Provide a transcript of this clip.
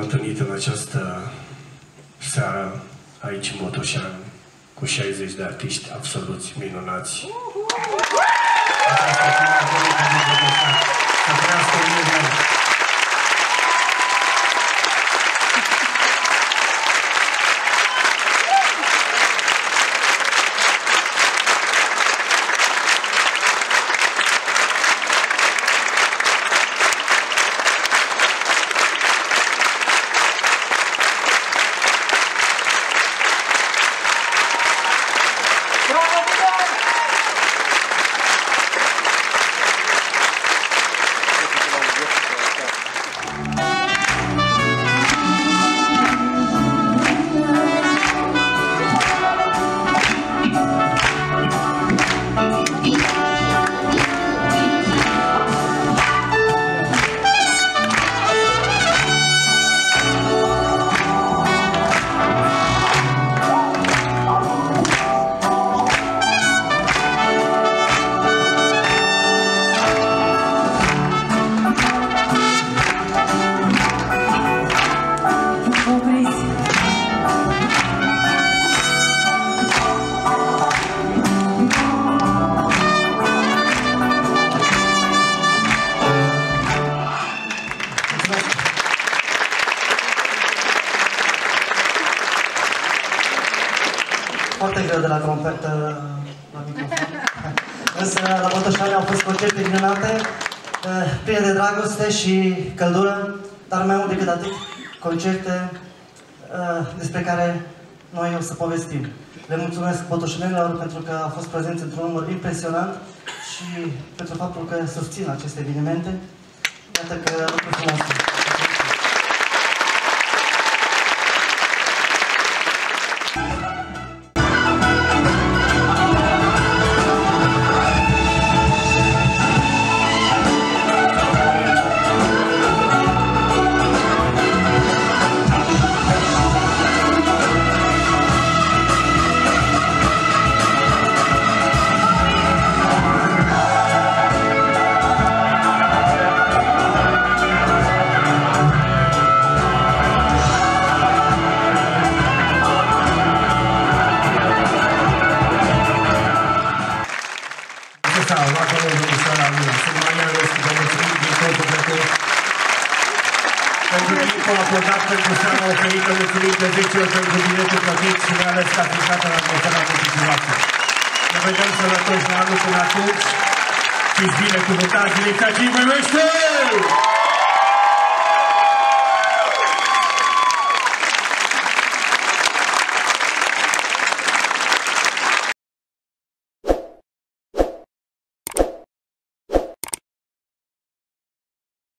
întâlnit în această seară aici în Botoșan cu 60 de artiști absoluți minunați. Această Să trăiască foarte greu de la trompetă la microfon. Însă la Botoșani au fost concerte minunate, eh, pline de dragoste și căldură, dar mai mult decât atât, concerte eh, despre care noi o să povestim. Le mulțumesc botoșenilor pentru că au fost prezenți într-un număr impresionant și pentru faptul că susțin aceste evenimente. Iată că lucruri frumoase. Timpul acordat pentru seara oferită, mulțumim de 10 ori pentru biletul plătit și mai ales că ați intrat în atmosfera multiplicață. Ne vedem sănătoși la anul până atunci. Fiți binecuvântați, Lica Cimămește!